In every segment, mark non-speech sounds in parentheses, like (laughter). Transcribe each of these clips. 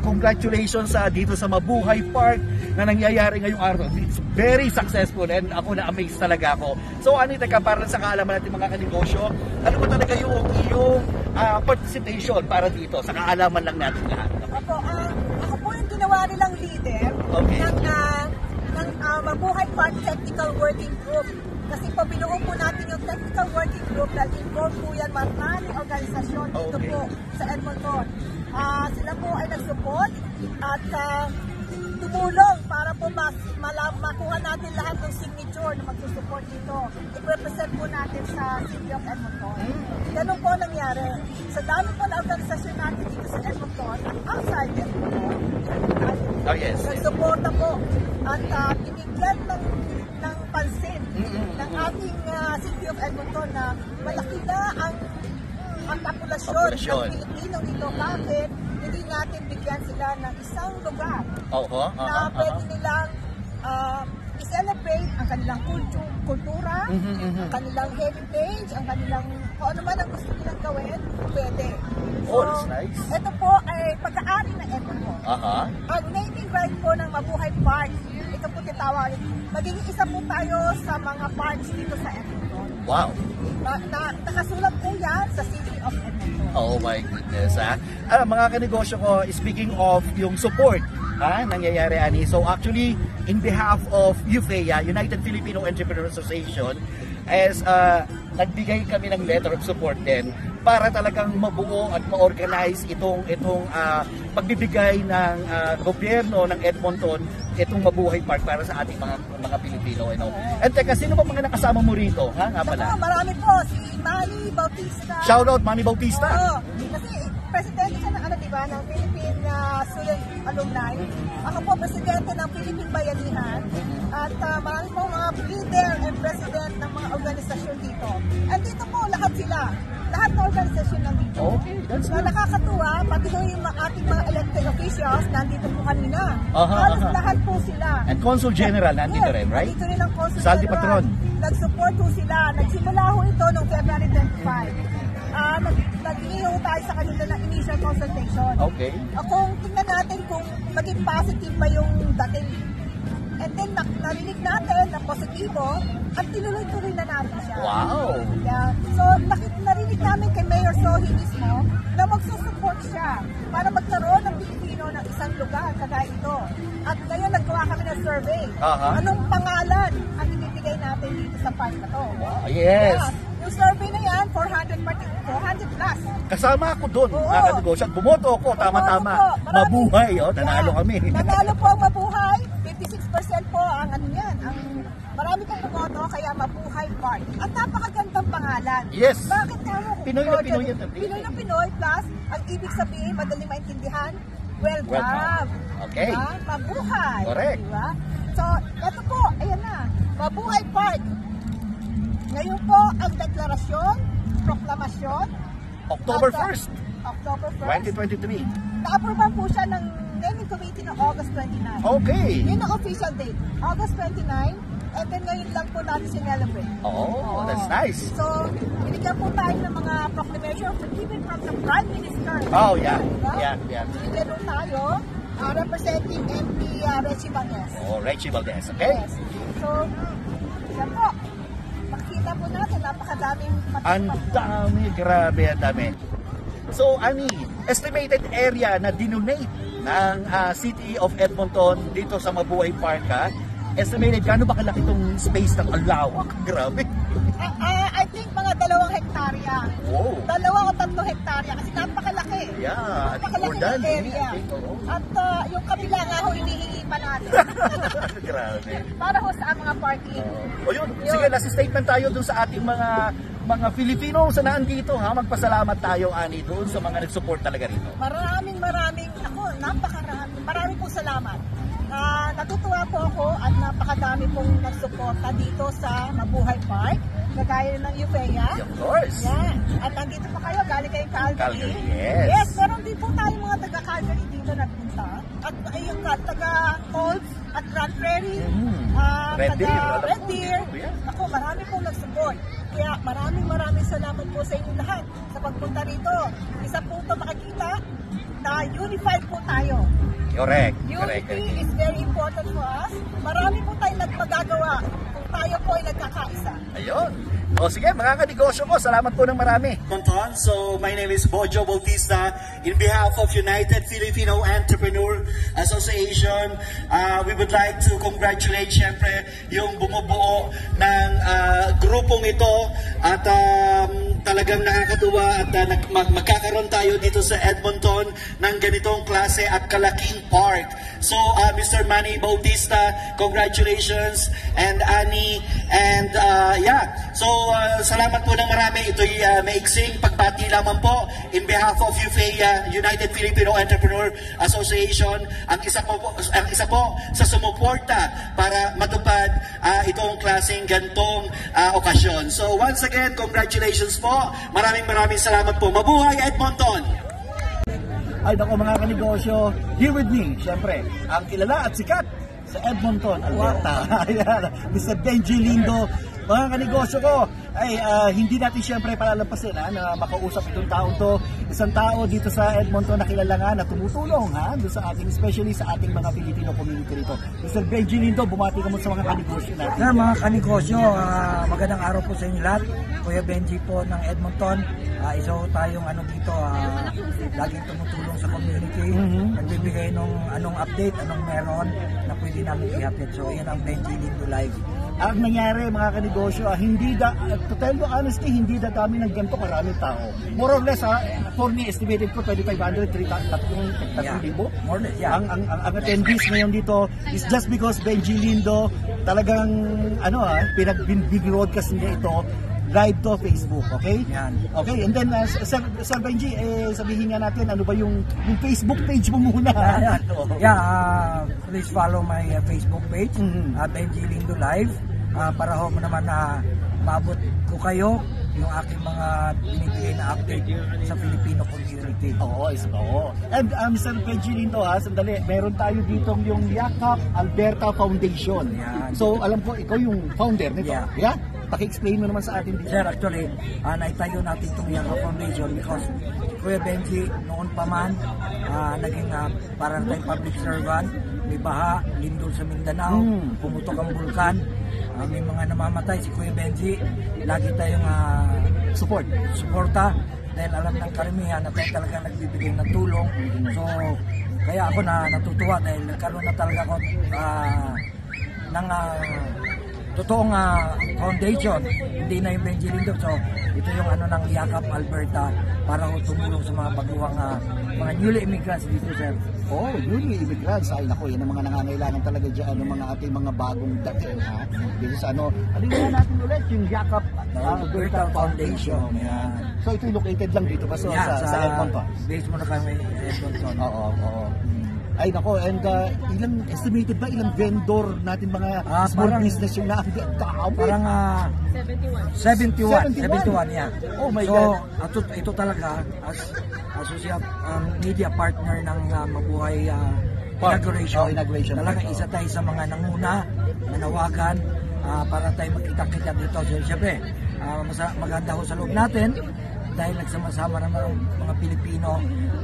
Congratulations sa dito sa Mabuhay Park na nangyayari ngayong araw. It's very successful and ako na-amaze talaga ako. So ano teka, para sa kaalaman natin mga kanegosyo, ano ba talaga yung iyong ah, participation para dito sa kaalaman lang natin lahat? Ako, ah, ako po yung ginawa nilang leader Okay. ng, ah, ng ah, Mabuhay Park Technical Working Group. Kasi po binuo po natin yung technical working group na involved po yan maraming organisasyon dito Okay. po sa Edmonton. Ah, sila po ay nag-support at ah, tumulong para po mas malam, makuha natin lahat ng signature na magsusupport dito. I-represent po natin sa City of Edmonton. Ganun po nangyari. Sa dami po na organisasyon natin dito sa Edmonton outside Edmonton, Oh yes. nagsuporta po populasyon, Populasyon. ng Pilipino dito. Bakit hindi natin bigyan sila ng isang lugar Oo. na aha, pwede aha. nilang ah, i-celebrate ang kanilang kultu- kultura, Mhm, mhm. ang kanilang heritage, ang kanilang kung ano man ang gusto nilang gawin, pwede. Oh, that's nice. Ito po ay pagkaari ng Edmonton. Aha. Ang naming right po ng Mabuhay Park, ito po titawagin, maging isa po tayo sa mga parks dito sa Edmonton. Wow. Na, na, nakasulat po yan sa City of Edmonton. Oh my goodness, ha? Ah, mga kanegosyo ko, speaking of yung support, ha, nangyayari, Ani. So actually, in behalf of UFEA, United Filipino Entrepreneur Association, as uh, nagbigay kami ng letter of support din para talagang mabuo at ma-organize itong itong ah, pagbibigay ng ah, gobyerno ng Edmonton itong mabuhay park para sa ating mga mga Pilipino you know. And teka, sino ba mga nakasama mo rito? Ha? Nga pala. Naku, marami po. Si Manny Bautista. Shout out Mami Bautista. Oo. Kasi presidente siya ng ano, di ba, ng Philippine uh, Student Alumni. Ako po, presidente ng Philippine Bayanihan. At uh, marami po mga leader and president ng mga organisasyon dito. And dito po, lahat sila. Lahat ng organisasyon nandito. Okay, that's Na nakakatuwa, pati ho yung ating mga elected officials, nandito po kanina. Aha, Halos aha. lahat po sila. And Consul General nandito Yes, rin, right? Nandito rin ang Consul Saldi General. Patron. Nag-support po sila. Nagsimula ho ito noong February 25. Ah, nag naghingi ho tayo sa kanila ng initial consultation. Okay. Ah, kung tingnan natin kung maging positive ba yung dating. And then na narinig natin na positibo at tinuloy-tuloy na natin siya. Wow. Yeah. So, nakit narinig namin kay Mayor Sohi mismo na magsusupport siya para magkaroon ng Pilipino ng isang lugar kagaya ito. At ngayon naggawa kami ng survey. Aha. Anong pangalan ang ibibigay natin dito sa park na to? Wow, yes. Yeah. Yung survey na yan, 400, parti- 400 plus. Kasama ako doon, Oo. mga kanegosyo. Bumoto ako, tama-tama. Mabuhay, oh, nanalo Yeah. kami. Nanalo po ang mabuhay. 56% po ang ano yan. Ang marami pong bumoto, kaya mabuhay park. At napakagandang pangalan. Yes. Bakit nga mo? Pinoy na Pinoy yan. Pinoy na Pinoy plus, ang ibig sabihin, madaling maintindihan, welcome. Welcome. Okay. Diba? Mabuhay. Correct. Diba? So, ito po, ayan na. Mabuhay Park. Ngayon po ang deklarasyon, proklamasyon. October at, uh, 1st, October 1st. 2023. Na-approve po siya ng naming committee ng August 29. Okay. Yun ang official date. August 29. And then ngayon lang po natin sinelebrate. Oh, that's nice. So, binigyan po tayo ng mga proclamation even from the Prime Minister. Oh, yeah. Diba? Yeah, yeah. Binigyan po tayo uh, representing MP uh, Reggie Banes. Oh, Reggie Valdez, okay? Yes. So, yan po. Makikita po natin, napakadaming Ang dami, grabe, ang dami. So, ani, estimated area na dinonate ng ah, City of Edmonton dito sa Mabuhay Park, ha? Estimated, gaano ba kalaki itong space ng alawak? Grabe. Ah, ah, I think mga dalawang hektarya. Wow. Dalawa o tatlong hektarya kasi napakalaki. Yeah, I Napakalaki than. ng area. I think, oo. At ah, yung kabila nga ho, hinihingi pa natin. (laughs) Grabe. para ho sa mga parking. O yun, sige, last statement tayo dun sa ating mga mga Filipino sa naandito ha. Magpasalamat tayo, Ani, doon sa mga nag-support talaga rito. Maraming maraming, ako, napakarami. Maraming po salamat. Ah, natutuwa po ako at napakadami pong nagsuporta dito sa Mabuhay Park, kagaya ng UPEA. Of course. Yan. At nandito pa kayo, galing kayong Calgary. Calgary, yes. Yes, meron din po tayong mga taga-Calgary dito nagpunta. At yung taga-Colts at Grand Prairie. Mhm. ah, Red Deer, Red. Deer. Ako, marami pong nag-support. Kaya maraming maraming salamat po sa inyo lahat sa pagpunta rito. Isa po ito makikita na unified po tayo. Correct. Correct. Unity is very important for us. Marami po tayong nagmagagawa kung tayo po ay nagkakaisa. Ayun. O sige, mga kanegosyo ko, salamat po ng marami. Monton, so my name is Bojo Bautista. In behalf of United Filipino Entrepreneur Association, uh, we would like to congratulate syempre yung bumubuo ng uh, grupong ito at um, talagang nakakatuwa at uh, mag- magkakaroon tayo dito sa Edmonton ng ganitong klase at kalaking park. So, uh, Mr. Manny Bautista, congratulations and Annie and uh, yeah, so uh, salamat po ng marami. Ito'y uh, maiksing pagbati lamang po in behalf of UFEA, United Filipino Entrepreneur Association, ang isa po, ang isa po sa sumuporta para matupad uh, itong klaseng gantong uh, okasyon. So once again, congratulations po. Maraming maraming salamat po. Mabuhay Edmonton! Ay, nako mga kanegosyo, here with me, syempre, ang kilala at sikat sa Edmonton, Alberta. (laughs) Ayan, Mr. Benji Lindo. Mga kanegosyo ko, ay ah, hindi natin syempre palalampasin ha, na makausap itong taong to. Isang tao dito sa Edmonton na kilala nga na tumutulong ha, doon sa ating, especially sa ating mga Filipino community rito. Mr. Benji Lindo, bumati ka mo sa mga kanegosyo natin. Sir, mga kanegosyo, ah, magandang araw po sa inyo lahat. Kuya Benji po ng Edmonton. Ah, isa ho tayong ano dito, ah, laging tumutulong sa community. Mhm. Nagbibigay nung anong update, anong meron na pwede namin i-update. So, yan ang Benji Lindo Live. Ang nangyari mga kanegosyo, ah, hindi da, uh, to tell you honestly, hindi da dami ng ganito karaming tao. More or less, ha, for me, estimated ko 2,500, 3,000, 3,000. More or less, yeah. Ang, ang, ang, ang attendees ngayon dito is just because Benji Lindo talagang, ano ha, pinag-broadcast niya ito live to Facebook, okay? Yan. Okay, and then, uh, Sir, Sir Benji, eh, sabihin nga natin, ano ba yung, yung Facebook page mo muna? Ayan. (laughs) Oo. Yeah, ah, please follow my ah, Facebook page, Mhm. ah, Benji Lindo Live. Ah, para ho naman na maabot ko kayo yung aking mga binibigay na update sa Filipino community. Oo, is, oo. And uh, Mr. Benji Lindo ha, sandali, meron tayo dito yung Yakap Alberta Foundation. Yan. So, alam ko, ikaw yung founder nito. Yeah. Yeah? Paki-explain mo naman sa atin dito. Sir, actually, ah, naitayo natin itong Yaka Foundation because Kuya Benji noon pa man ah, naging uh, parang tayong public servant, may baha, lindol sa Mindanao, Mm. pumutok ang bulkan, ah, may mga namamatay si Kuya Benji, lagi tayong ah, Support. suporta dahil alam ng karamihan na tayo talaga nagbibigay ng tulong. So, kaya ako na natutuwa dahil nagkaroon na talaga ako ah, ng ah, totoong ah, foundation. Hindi na yung Benji Lindo. So, ito yung ano ng Yakap Alberta para tumulong sa mga baguhang ah, mga newly immigrants dito, sir. Oh, newly immigrants. Ay, nako, yan ang mga nangangailangan talaga dyan, ng mga ating mga bagong dating, ha? Dito sa ano, ano natin ulit, yung Yakap uh, Alberta Foundation. Yan. So, ito located lang dito pa so, Yeah, sa, sa Edmonton. Base mo na kami Edmonton. Oo, oo. Ay nako, and uh, ilang estimated ba ilang vendor natin mga Ah, small parang- business yung naandyan? Dami. Parang ah, 71. 71? 71, yeah. Oh my so, God. Ito, ito talaga as associate um, media partner ng ah, Mabuhay ah, Park. inauguration. Oh, inauguration Talaga oh. isa tayo sa mga nanguna, nanawagan ah, para tayo magkita-kita dito. So, siyempre, masa, maganda ho sa loob natin dahil nagsama-sama ng mga, mga Pilipino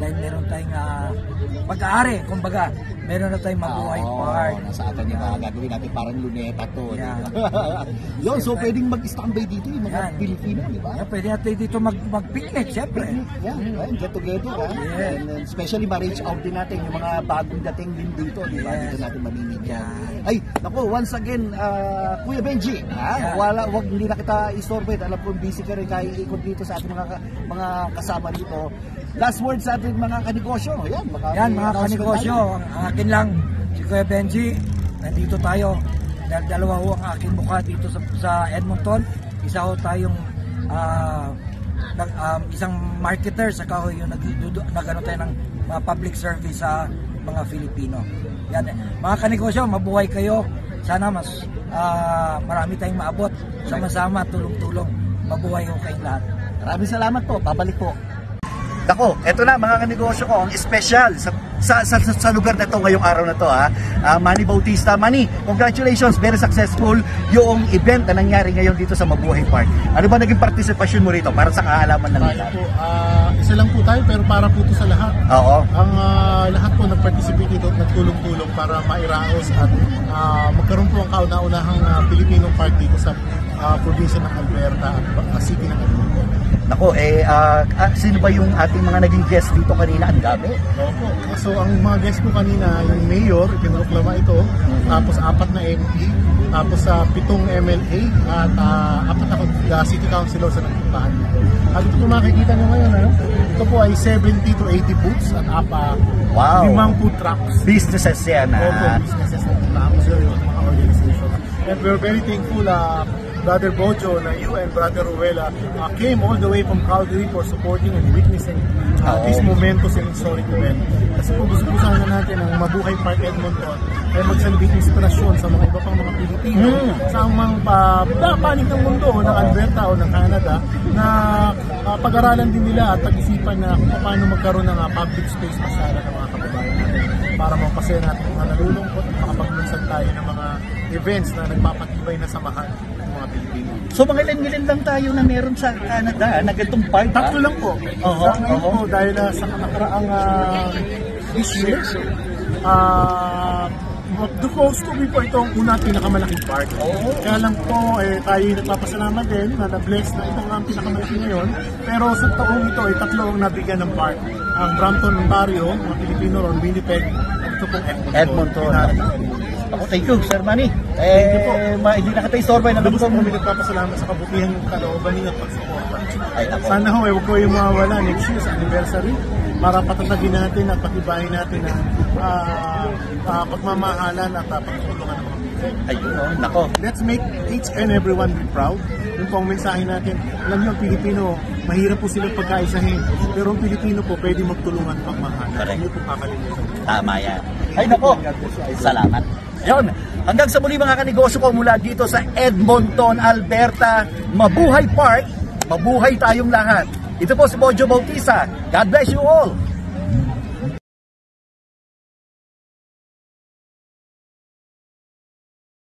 dahil meron tayong ah, pag-aari, kumbaga, meron na tayong Mabuhay Oo, Park. Nasa atin yung mga gagawin natin parang luneta to. ba? (laughs) Yun, so pwedeng mag-standby dito yung mga Yan. Pilipino, di ba? Yeah, pwede natin dito mag, mag-picnic, siyempre. Yeah, right? get together, ha? Yeah. And then, especially ma-reach out din natin yung mga bagong dating din dito, di ba? Yes. Dito natin mamimigyan. Ay, naku, once again, ah, Kuya Benji, ha? Yeah. Wala, wag, hindi na kita istorbo. Alam ko, busy ka rin kaya ikot dito sa ating mga, mga kasama dito. Last word sa ating mga kanegosyo. Yan, baka Yan mga kanegosyo, ang akin lang, si Kuya Benji, nandito tayo. Dahil dalawa ho ang aking mukha dito sa, sa Edmonton. Isa ho tayong ah, nag, um, isang marketer, saka ho yung nag, nagano tayo ng mga public service sa mga Filipino. Yan, mga kanegosyo, mabuhay kayo. Sana mas ah, marami tayong maabot. Sama-sama, tulong-tulong. Mabuhay ho kayong lahat. Maraming salamat po. Babalik po. Ako, eto na mga kanegosyo ko, ang special sa sa, sa, sa, sa lugar na to ngayong araw na to ha. Ah, Manny Bautista. Manny, congratulations. Very successful yung event na nangyari ngayon dito sa Mabuhay Park. Ano ba naging participation mo rito para sa kaalaman ng lahat? po, ah, isa lang po tayo pero para po ito sa lahat. Oo. Ang ah, lahat po nag-participate dito at nagtulong-tulong para mairaos at ah, magkaroon po ang kauna-unahang ah, Pilipinong park dito sa ah, probinsya ng Alberta at ah, city ng Alberta. Nako, eh, ah, sino ba yung ating mga naging guest dito kanina? Ang dami. Opo. So ang mga guests ko kanina, yung mayor, pinuklama ito, tapos apat na MP, tapos sa pitong MLA, at ah, apat na uh, city councilor sa nagpuntahan dito. At ito po makikita nyo ngayon, ano? ito po ay 70 to 80 booths at apa Wow. limang food trucks. Businesses yan. Opo, businesses na tapos yun yung mga organizations. And we're very thankful uh, Brother Bojo na you and Brother Ruela uh, came all the way from Calgary for supporting and witnessing uh, Oo. this momentous and historic event. Kasi kung gusto po sana natin ang Mabuhay Park Edmonton ay magsalbing inspirasyon sa mga iba pang mga Pilipino Mm. sa ang mga pa, pa- panig ng mundo o ng Alberta o ng Canada na uh, pag-aralan din nila at pag-isipan na kung paano magkaroon ng uh, public space pasara ng mga kababayan natin para mapasaya natin ang mga nalulungkot at makapagminsan tayo ng mga events na nagpapatibay na samahan ng mga Pilipino. So mga ilan-ilan lang tayo na meron sa Canada na ganitong park. ah. Tatlo lang po. Oo, sa ngayon oo. po, dahil uh, sa nakaraang uh, this year, uh, supposed to be po itong unang pinakamalaking park. Oo. Kaya lang po, eh, tayo nagpapasalamat din na na-bless na itong ang pinakamalaki ngayon. Pero sa taong ito, ay tatlo ang nabigyan ng park. Ang Brampton, Ontario, mga Pilipino ron, Winnipeg, at ito pong Edmonton. Edmonton. Edmonton. Ako, thank you, Sir Manny. Eh, Thank you po. Ma, hindi na kita istorbay na Lubos po kami nagpapasalamat sa kabutihan ng kalooban ninyo at pagsuporta. Sana ho, eh, huwag ko yung mawawala next year sa anniversary para patatagin natin at patibayin natin ang ah, ah, pagmamahalan at uh, pagtutulungan ng mga. Ayun, oh, nako. Let's make each and everyone be proud. Yung po ang mensahe natin. Alam niyo, ang Pilipino, mahirap po silang pagkaisahin. Pero ang Pilipino po, pwede magtulungan at magmahalan. Correct. Hindi po kakalimutan. Tama yan. Ay, nako. Salamat. Yon. Hanggang sa muli mga kanegosyo ko mula dito sa Edmonton, Alberta. Mabuhay Park. Mabuhay tayong lahat. Ito po si Bojo Bautista. God bless you all.